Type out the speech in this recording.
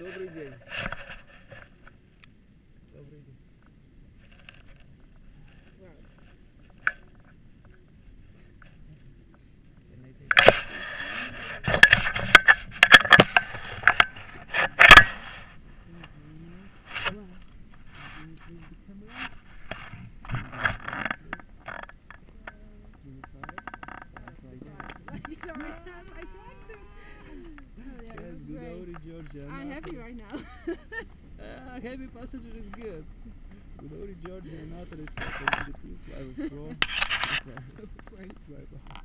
Добрый день. Georgia. I'm not, happy right now. uh, heavy passenger is good. With only Georgia and not respect, the two I with throw. Fly, fly, fly.